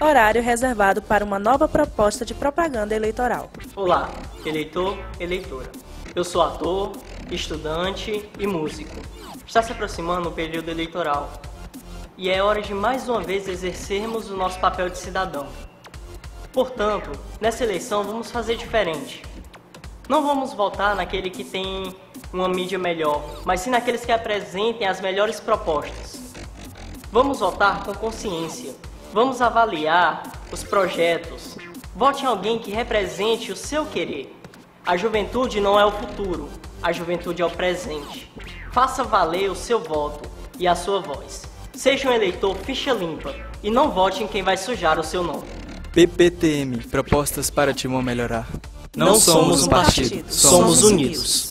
Horário reservado para uma nova proposta de propaganda eleitoral. Olá, eleitor, eleitora. Eu sou ator, estudante e músico. Está se aproximando o período eleitoral e é hora de mais uma vez exercermos o nosso papel de cidadão. Portanto, nessa eleição vamos fazer diferente. Não vamos votar naquele que tem uma mídia melhor, mas sim naqueles que apresentem as melhores propostas. Vamos votar com consciência. Vamos avaliar os projetos. Vote em alguém que represente o seu querer. A juventude não é o futuro, a juventude é o presente. Faça valer o seu voto e a sua voz. Seja um eleitor ficha limpa e não vote em quem vai sujar o seu nome. PPTM Propostas para Timor Melhorar. Não, somos um partido, somos unidos.